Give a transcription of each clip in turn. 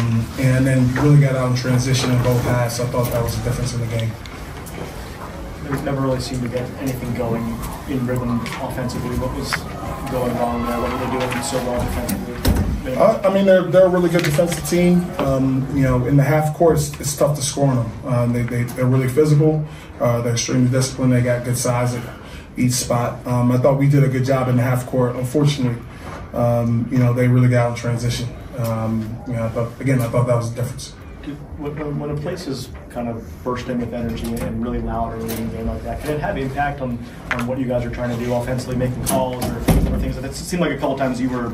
Um, and then really got out in transition in both halves. I thought that was the difference in the game. There's never really seemed to get anything going in rhythm offensively. What was going wrong there? What were they doing so well defensively? Uh, I mean, they're, they're a really good defensive team. Um, you know, in the half court, it's, it's tough to score on them. Um, they, they, they're really physical. Uh, they're extremely disciplined. They got good size at each spot. Um, I thought we did a good job in the half court. Unfortunately, um, you know, they really got out in transition. Um, you know, thought, again, I thought that was the difference. When, when a place is kind of bursting with energy and really loud early in a game like that, can it have impact on, on what you guys are trying to do offensively, making calls or, or things like that? It seemed like a couple times you were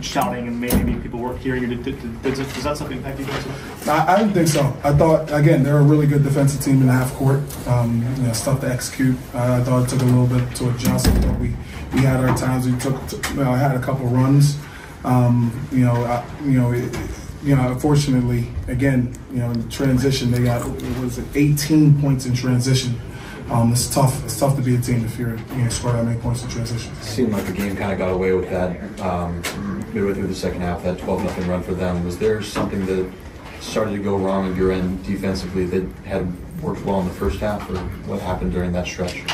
shouting and maybe people weren't hearing you. Does, does that something impact you guys? I, I didn't think so. I thought again they're a really good defensive team in the half court. Um, you know, stuff to execute. Uh, I thought it took a little bit to adjust. But we we had our times. We took. you know, I had a couple runs. Um, you know, I, you know. It, you know, unfortunately, again, you know, in transition, they got it was 18 points in transition um, it's tough. It's tough to be a team if you're you know, score that many points in transition. It seemed like the game kind of got away with that um, midway through the second half. That 12 nothing run for them. Was there something that started to go wrong on your end defensively that had worked well in the first half, or what happened during that stretch?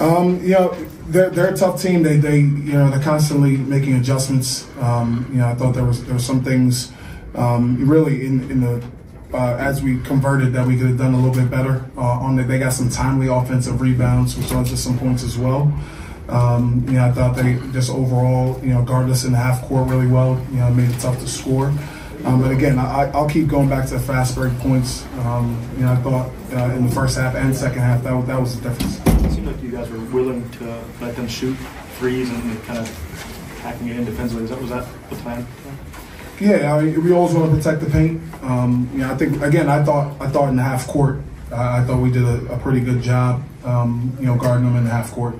Um, you know, they're, they're a tough team. They, they, you know, they're constantly making adjustments. Um, you know, I thought there was there were some things um, really in in the uh, as we converted that we could have done a little bit better uh, on the, they got some timely offensive rebounds which led to some points as well um, you know I thought they just overall you know guarded us in the half court really well you know made it tough to score um, but again I, will keep going back to the fast break points um, you know I thought uh, in the first half and second half that, that was the difference it seemed like you guys were willing to let them shoot threes and kind of attacking it in defensively was that, was that the plan? Yeah, I mean, we always want to protect the paint. Um, you know, I think again, I thought I thought in the half court, uh, I thought we did a, a pretty good job. Um, you know, guarding them in the half court.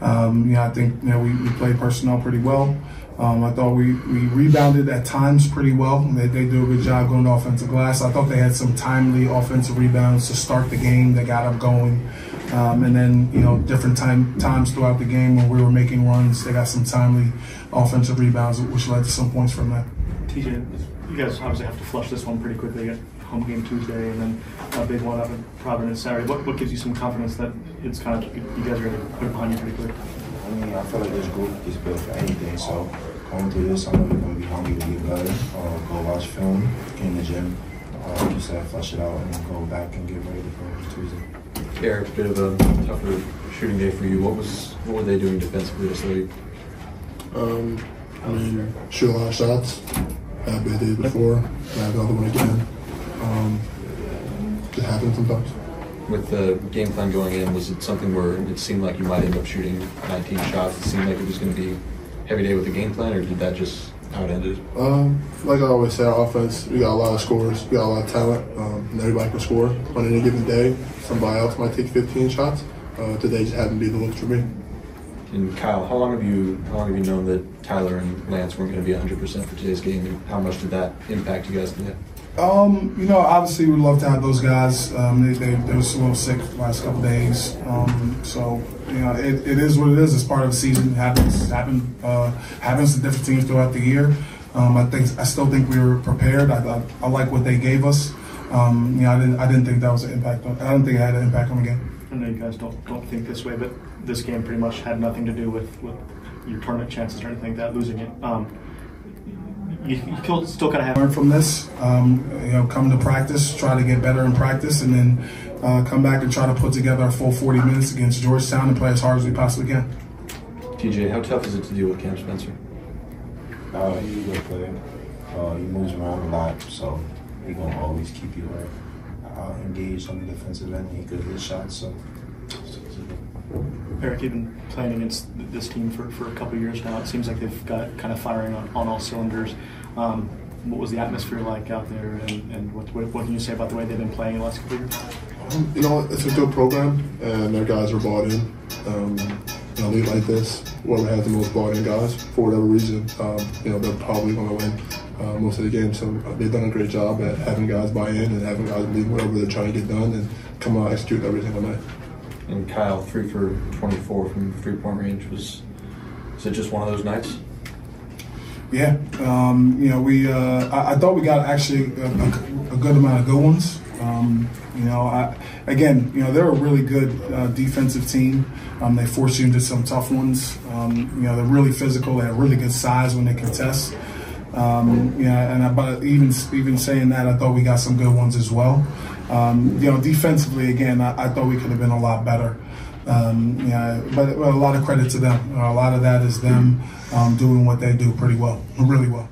Um, you know, I think you know we, we played personnel pretty well. Um, I thought we, we rebounded at times pretty well. They, they do a good job going to offensive glass. I thought they had some timely offensive rebounds to start the game that got them going. Um, and then, you know, different time, times throughout the game when we were making runs, they got some timely offensive rebounds, which led to some points from that. TJ, you guys obviously have to flush this one pretty quickly. Home game Tuesday and then a big one up in Providence Saturday. What, what gives you some confidence that it's kind of you guys are going to put it behind you pretty quick? I mean, I feel like this group is built for anything. So going through this, I know we're going to be hungry to get better. Uh, go watch film, get in the gym, uh, like you said, flush it out, and then go back and get ready for Tuesday. Eric, a bit of a tougher shooting day for you. What was what were they doing defensively this week? Um, I mean, shoot a lot of shots had bad day before, have another one again. Um, it happens sometimes. With the game plan going in, was it something where it seemed like you might end up shooting 19 shots? It seemed like it was going to be heavy day with the game plan, or did that just how it ended? Um, like I always say, our offense, we got a lot of scores, we got a lot of talent, um, and everybody can score. On any given day, somebody else might take 15 shots. Uh, today just happened to be the look for me. And Kyle, how long have you how long have you known that Tyler and Lance weren't going to be 100 percent for today's game, and how much did that impact you guys today? Um, you know, obviously we'd love to have those guys. Um, they, they, they was a little sick the last couple days. Um, so, you know, it, it is what it is. It's part of the season. It happens, happen, uh, happens to different teams throughout the year. Um, I think, I still think we were prepared. I, I, I like what they gave us. Um, you know, I didn't, I didn't think that was an impact on, I don't think it had an impact on the game. I know you guys don't, don't think this way, but this game pretty much had nothing to do with, with your tournament chances or anything like that, losing it. Um, you, you still kind of have learn from this. Um, you know, come to practice, try to get better in practice, and then uh, come back and try to put together a full 40 minutes against Georgetown and play as hard as we possibly can. TJ, how tough is it to deal with Cam Spencer? Uh, he's a good player. Uh, he moves around a lot, so he's gonna always keep you uh, engaged on the defensive end. He could hit shots, so. Eric, you've been playing against this team for, for a couple years now. It seems like they've got kind of firing on, on all cylinders. Um, what was the atmosphere like out there, and, and what, what, what, can you say about the way they've been playing the last couple years? Um, you know, it's a good program, and their guys are bought in. Um, in a league like this, whoever has the most bought in guys, for whatever reason, um, you know, they're probably going to win uh, most of the games. So uh, they've done a great job at having guys buy in and having guys believe whatever they're trying to get done and come out and execute every single night. And Kyle, three for 24 from three point range. Was, is it just one of those nights? Yeah, um, you know, we uh, I, I thought we got actually a, a, a good amount of good ones. Um, you know, I, again, you know, they're a really good uh, defensive team. Um, they force you into some tough ones. Um, you know, they're really physical. They have really good size when they contest. Um, yeah, and I, but even even saying that, I thought we got some good ones as well. Um, you know, defensively, again, I, I thought we could have been a lot better. Um, yeah, but, but a lot of credit to them. A lot of that is them um, doing what they do pretty well, really well.